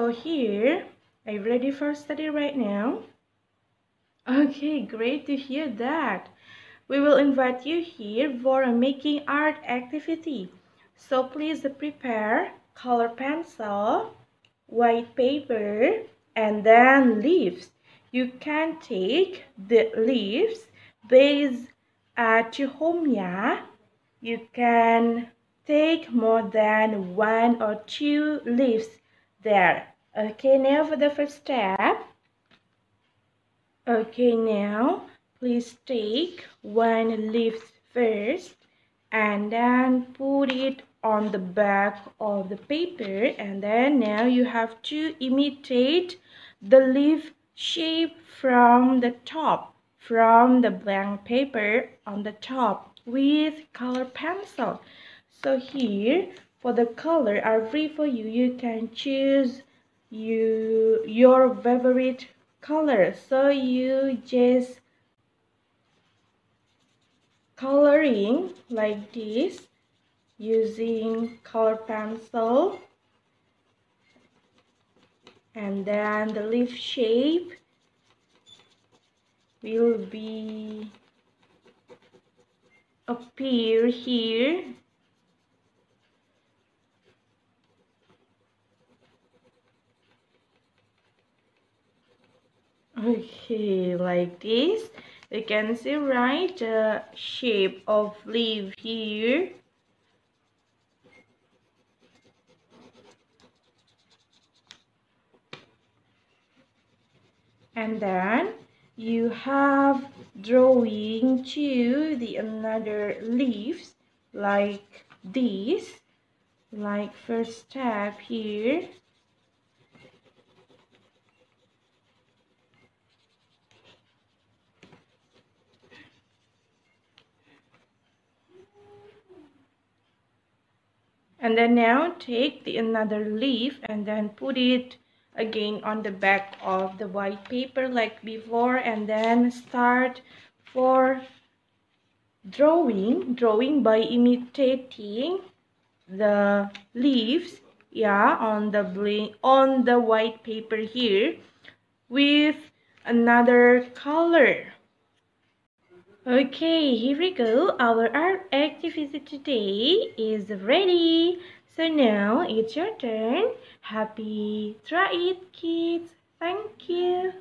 So here, are you ready for study right now? Okay, great to hear that. We will invite you here for a making art activity. So please prepare color pencil, white paper, and then leaves. You can take the leaves based at home, yeah? You can take more than one or two leaves there. Okay, now for the first step. Okay, now please take one leaf first and then put it on the back of the paper and then now you have to imitate the leaf shape from the top from the blank paper on the top with color pencil so here for the color are free for you. You can choose you your favorite color. So you just coloring like this using color pencil. And then the leaf shape will be appear here okay like this. You can see right the shape of leaf here. And then you have drawing to the another leaves like this like first step here and then now take the another leaf and then put it again on the back of the white paper like before. And then start for drawing drawing by imitating the leaves yeah on the on the white paper here with another color okay here we go our art activity today is ready so now it's your turn. Happy try it kids. Thank you.